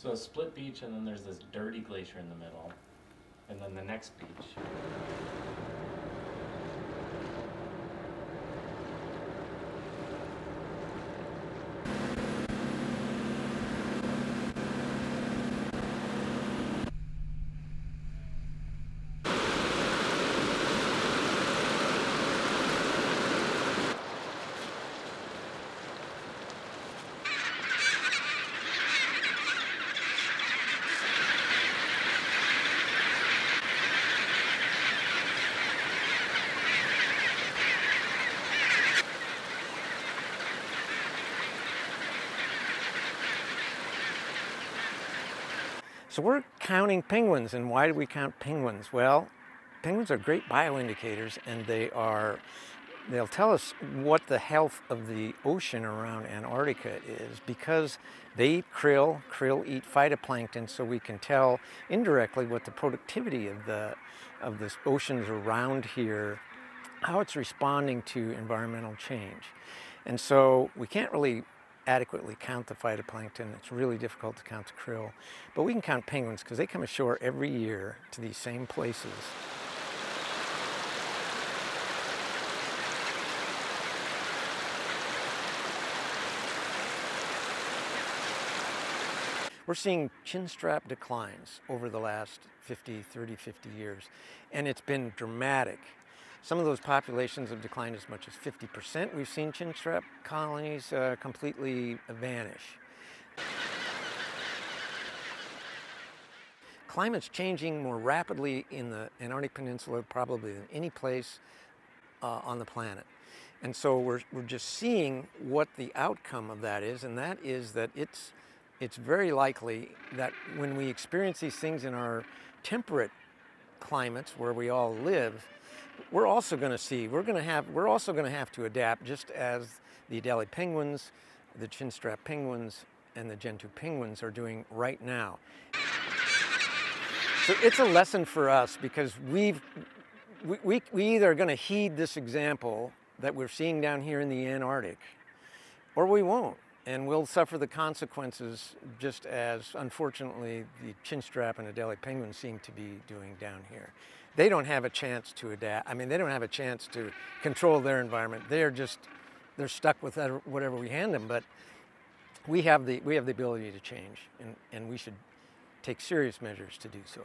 So a split beach, and then there's this dirty glacier in the middle, and then the next beach. So we're counting penguins, and why do we count penguins? Well, penguins are great bioindicators, and they are they'll tell us what the health of the ocean around Antarctica is because they eat krill, krill eat phytoplankton, so we can tell indirectly what the productivity of the of the oceans around here, how it's responding to environmental change. And so we can't really adequately count the phytoplankton. It's really difficult to count the krill. But we can count penguins because they come ashore every year to these same places. We're seeing chinstrap declines over the last 50, 30, 50 years, and it's been dramatic. Some of those populations have declined as much as 50%. We've seen chinstrap colonies uh, completely vanish. Climate's changing more rapidly in the Antarctic Peninsula probably than any place uh, on the planet. And so we're, we're just seeing what the outcome of that is, and that is that it's, it's very likely that when we experience these things in our temperate climates where we all live, we're also going to see, we're going to have, we're also going to have to adapt just as the Adelie penguins, the chinstrap penguins, and the gentoo penguins are doing right now. So it's a lesson for us because we've, we, we, we either are going to heed this example that we're seeing down here in the Antarctic, or we won't. And we'll suffer the consequences just as, unfortunately, the chinstrap and Adelie penguins seem to be doing down here they don't have a chance to adapt. I mean, they don't have a chance to control their environment. They're just, they're stuck with whatever we hand them. But we have the, we have the ability to change, and, and we should take serious measures to do so.